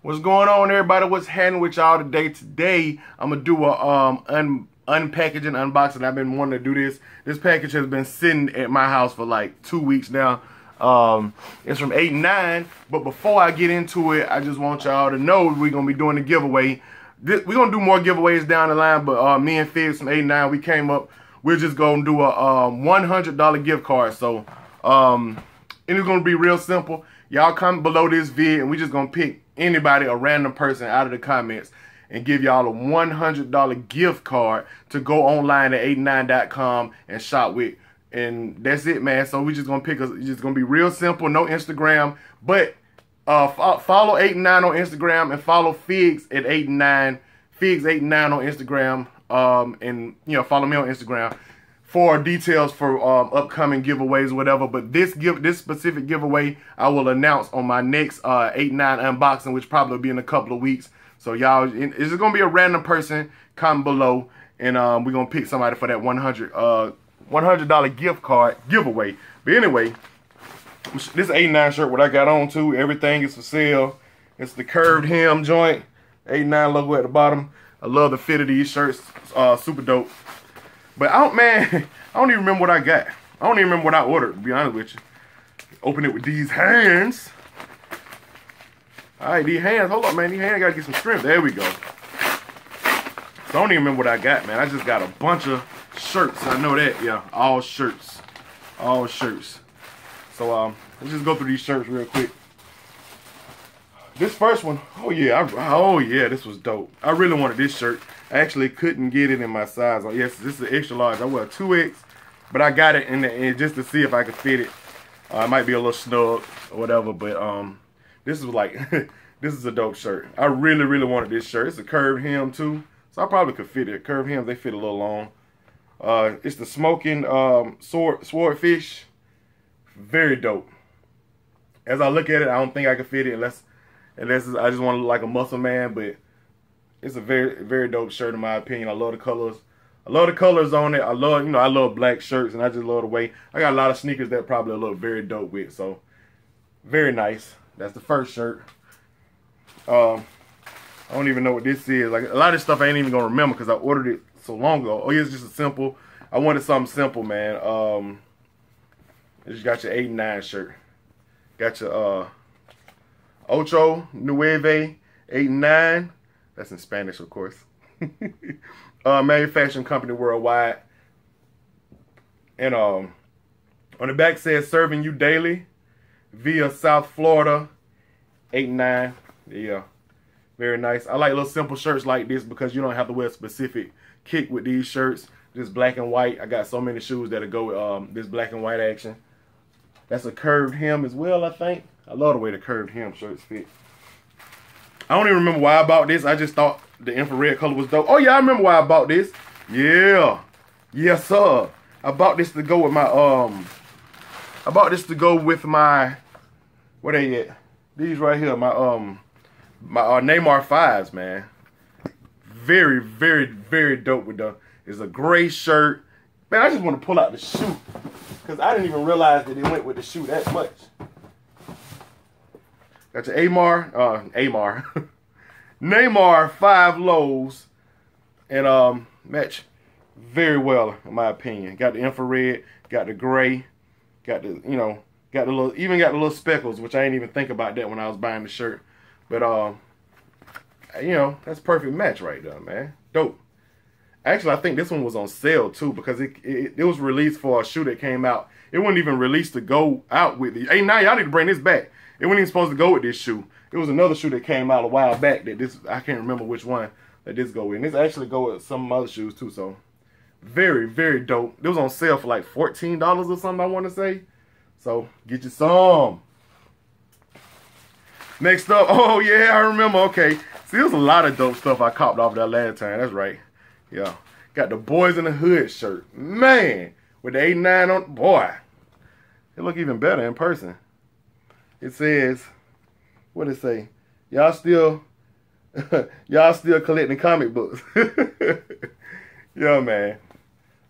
What's going on, everybody? What's happening with y'all today? Today, I'm gonna do a um un unpackaging, unboxing. I've been wanting to do this. This package has been sitting at my house for like two weeks now. Um, it's from 8 9. But before I get into it, I just want y'all to know we're gonna be doing a giveaway. This, we're gonna do more giveaways down the line, but uh, me and Figgs from 8 9, we came up. We're just gonna do a um, $100 gift card. So, um, and it's gonna be real simple. Y'all comment below this vid, and we just gonna pick anybody, a random person out of the comments and give y'all a $100 gift card to go online at 89.com and shop with. And that's it, man. So we just gonna pick a, just gonna be real simple, no Instagram, but uh, follow 89 on Instagram and follow Figgs at 89, Figgs 89 on Instagram, um, and you know follow me on Instagram for details for um, upcoming giveaways, whatever. But this give this specific giveaway, I will announce on my next uh, eight nine unboxing, which probably will be in a couple of weeks. So y'all, it's just gonna be a random person. Comment below, and um, we're gonna pick somebody for that 100 uh 100 dollar gift card giveaway. But anyway, this 89 shirt, what I got on too, everything is for sale. It's the curved hem joint, 89 logo at the bottom. I love the fit of these shirts, uh, super dope. But I don't, man, I don't even remember what I got. I don't even remember what I ordered, to be honest with you. Open it with these hands. All right, these hands, hold up, man. These hands gotta get some strength. There we go. So I don't even remember what I got, man. I just got a bunch of shirts. I know that, yeah. All shirts. All shirts. So um, let's just go through these shirts real quick. This first one, oh yeah, I, oh yeah, this was dope. I really wanted this shirt. I actually couldn't get it in my size. Oh, yes, this is an extra large. I wear 2X, but I got it in the end just to see if I could fit it. Uh, it might be a little snug or whatever, but um, this is like, this is a dope shirt. I really, really wanted this shirt. It's a curved hem too, so I probably could fit it. Curved hems, they fit a little long. Uh, it's the smoking um, sword swordfish. Very dope. As I look at it, I don't think I could fit it unless unless I just want to look like a muscle man, but it's a very very dope shirt in my opinion. I love the colors. I love the colors on it. I love you know I love black shirts and I just love the way I got a lot of sneakers that probably look very dope with. So very nice. That's the first shirt. Um, I don't even know what this is. Like a lot of stuff I ain't even gonna remember because I ordered it so long ago. Oh yeah, it's just a simple. I wanted something simple, man. Um, you just got your eight nine shirt. Got your uh Ocho Nueve 89. That's in Spanish, of course. uh, manufacturing company worldwide. And um, on the back says serving you daily via South Florida 89. Yeah, very nice. I like little simple shirts like this because you don't have to wear a specific kick with these shirts. Just black and white. I got so many shoes that'll go with um, this black and white action. That's a curved hem as well, I think. I love the way the curved hem shirts fit. I don't even remember why I bought this. I just thought the infrared color was dope. Oh, yeah, I remember why I bought this. Yeah. Yes, sir. I bought this to go with my, um, I bought this to go with my, what they at? These right here, my, um, my uh, Neymar 5s, man. Very, very, very dope with the, it's a gray shirt. Man, I just want to pull out the shoe. Because I didn't even realize that it went with the shoe that much. Got your Amar, uh, Amar, Neymar five lows, and um match very well in my opinion. Got the infrared, got the gray, got the you know got the little even got the little speckles, which I didn't even think about that when I was buying the shirt. But um, you know that's perfect match right there, man. Dope. Actually, I think this one was on sale too because it, it, it was released for a shoe that came out. It wasn't even released to go out with it. Hey, now y'all need to bring this back. It wasn't even supposed to go with this shoe. It was another shoe that came out a while back that this I can't remember which one that this go with. And this actually go with some other shoes too. So very very dope. It was on sale for like fourteen dollars or something. I want to say. So get you some. Next up, oh yeah, I remember. Okay, see, there's a lot of dope stuff I copped off that last time. That's right. Yeah, got the Boys in the Hood shirt. Man, with the 89 on, boy, it look even better in person it says, what it say? Y'all still, y'all still collecting comic books. yeah, man.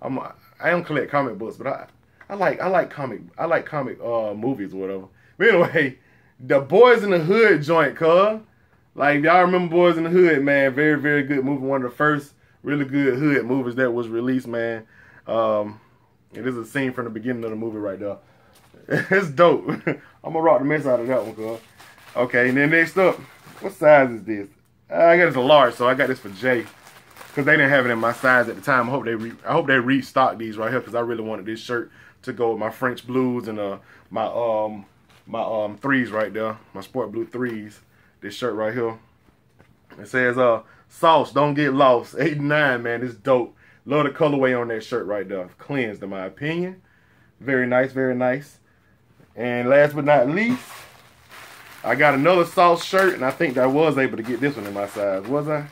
I'm, I don't collect comic books, but I, I like, I like comic, I like comic uh movies or whatever. But anyway, the Boys in the Hood joint, cuz. Like y'all remember Boys in the Hood, man. Very, very good movie. One of the first really good hood movies that was released, man. Um, it is a scene from the beginning of the movie right there. it's dope. I'm gonna rock the mess out of that one, cuz. Okay, and then next up, what size is this? I got it's a large, so I got this for Jay. Cause they didn't have it in my size at the time. I hope they re I hope they restock these right here because I really wanted this shirt to go with my French blues and uh my um my um threes right there, my sport blue threes. This shirt right here. It says uh sauce, don't get lost. 89, man, it's dope. Love the colorway on that shirt right there. Cleansed in my opinion. Very nice, very nice. And last but not least, I got another sauce shirt, and I think I was able to get this one in my size. Was I?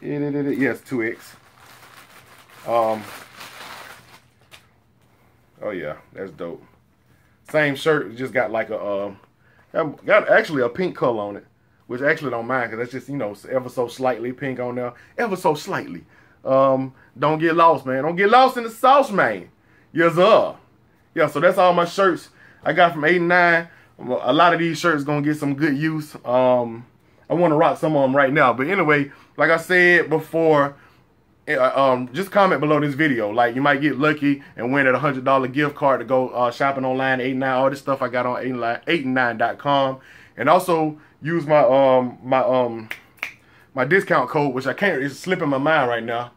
Yes, 2X. Um. Oh yeah, that's dope. Same shirt, just got like a um, got actually a pink color on it, which actually don't mind because that's just you know ever so slightly pink on there, ever so slightly. Um, don't get lost, man. Don't get lost in the sauce, man. Yes, sir. Yeah, so that's all my shirts I got from 89. A lot of these shirts gonna get some good use. Um, I want to rock some of them right now. But anyway, like I said before, uh, um, just comment below this video. Like, you might get lucky and win a $100 gift card to go uh, shopping online, 89, all this stuff I got on 89.com. And also use my um my um my discount code, which I can't, it's slipping my mind right now.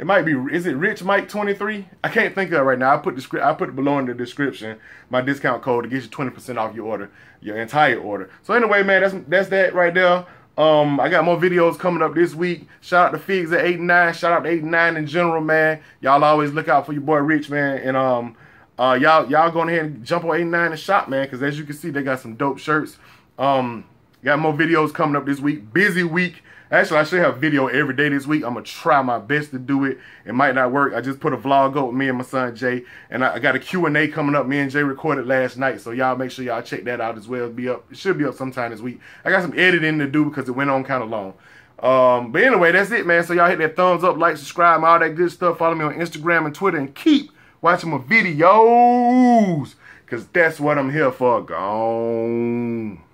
It might be, is it Rich Mike 23? I can't think of it right now. I put the script, I put it below in the description, my discount code to get you 20% off your order, your entire order. So anyway, man, that's that's that right there. Um, I got more videos coming up this week. Shout out to Figgs at 89. Shout out to 89 in general, man. Y'all always look out for your boy Rich, man. And um, uh, y'all y'all go ahead and jump on 89 and shop, man. Because as you can see, they got some dope shirts. Um, got more videos coming up this week. Busy week. Actually, I should have video every day this week. I'm going to try my best to do it. It might not work. I just put a vlog up with me and my son, Jay. And I, got a Q&A coming up. Me and Jay recorded last night. So y'all make sure y'all check that out as well. Be up. It should be up sometime this week. I got some editing to do because it went on kind of long. Um, but anyway, that's it, man. So y'all hit that thumbs up, like, subscribe, all that good stuff. Follow me on Instagram and Twitter. And keep watching my videos. Because that's what I'm here for. Gone.